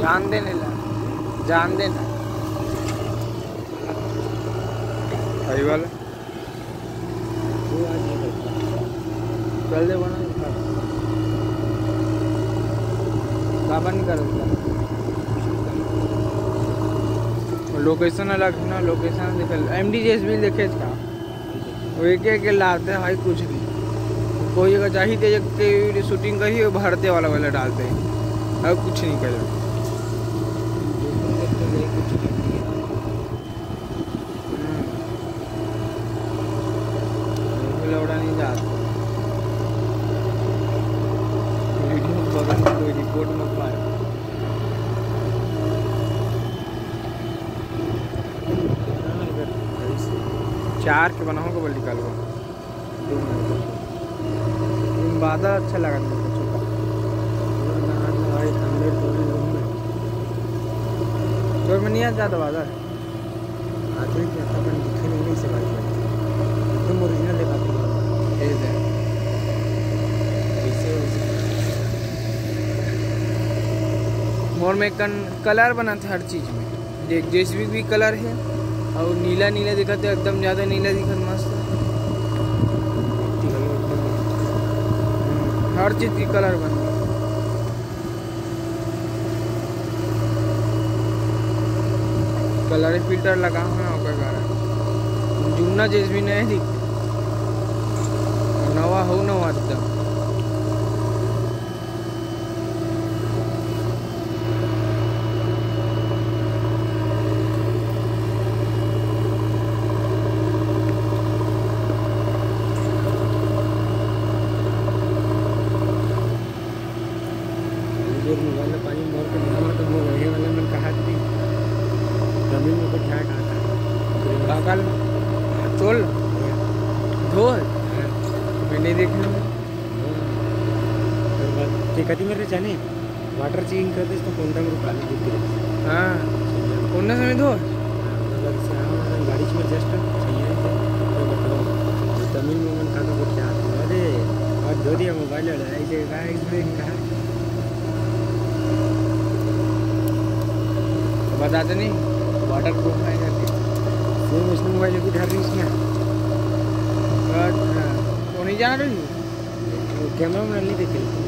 जान देने ला जान देना। सही वाला। वो आज नहीं करता चल दे। बना बाबा नहीं कर। लोकेशन अलग है ना लोकेशन देखे एम डी जेस भी देखे इसका। वो एक एक लाते हैं भाई कुछ नहीं कोई अगर चाहिए कि शूटिंग करी भरते वाला वाला डालते हैं। और कुछ नहीं करे दूसरों को तो नहीं कुछ करती है हम्म। नहीं कोई रिपोर्ट मत चार के बनाओ को बोल निकालो बादल अच्छा लगा था तो में नहीं आ जाता बादल के अपन दिखे नहीं नहीं से बात करते एकदम ओरिजिनल दिखाते हैं भेज दे ऐसे वैसे में कन कलर बना था हर चीज़ में। देख जैसे भी, भी कलर है और नीला नीला दिखा था एकदम ज़्यादा नीला दिखा मस्त। हर चीज़ की कलर बन कलर फ़िल्टर लगा हुआ है जैसे भी नहीं दिख नवा हो नवा एकदम ज़ोर मोबाइल में पानी मोर के बिना तो वो वही वाला मैंने कहा थी ज़मीन में कुछ है? कहा था बगल चोल? धो मैं नहीं देखने ते मेरे जाने वाटर चेंज कर दे तो पानी गिर गिरे हाँ? कौन समय धो अगर से हम गाड़ी में जस्ट थे तो बताओ तमिल में मन कहा कुछ याद अरे और धो दिया मोबाइल वाला ऐसे कहा इसमें कहा। बताते नहीं? वाटर प्रूफ करती सेम इसमें धर रही इसमें नहीं रही कैमरा में नहीं देखे।